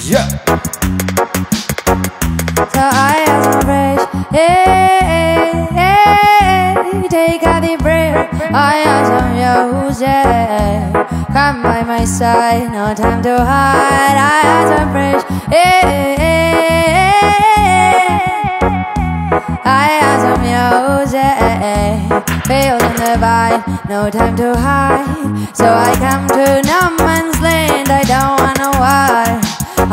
Yeah. So I am fresh. Hey, hey, take a deep breath. I am some music. Come by my side, no time to hide. I am some fresh. Hey, I am some music. Feeling the vibe, no time to hide. So I come to no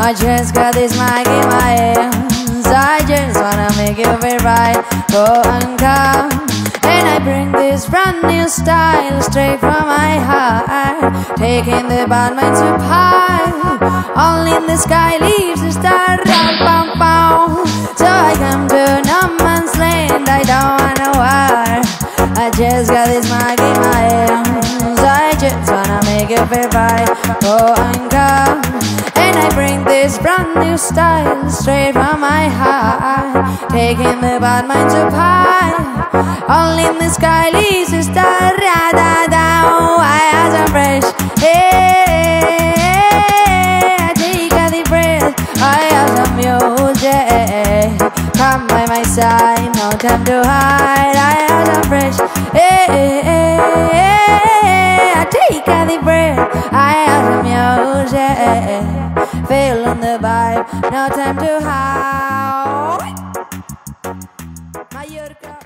I just got this mic in my hands. I just wanna make you feel right. Go and come. And I bring this brand new style straight from my heart. Taking the bad mind to pie. Only in the sky leaves the star. Bam, bam, So I come to no man's land. I don't wanna war. I just got this mic in my hands. I just wanna make you feel right. Go and come. And I bring this brand new style straight from my heart Taking the bad minds pie Only in the sky leaves a star da da da. Oh, I have some fresh Hey, I take a deep breath. I have some music. Come by my side, no time to hide. I have some fresh Eh, feeling the vibe, no time to hide. Mallorca.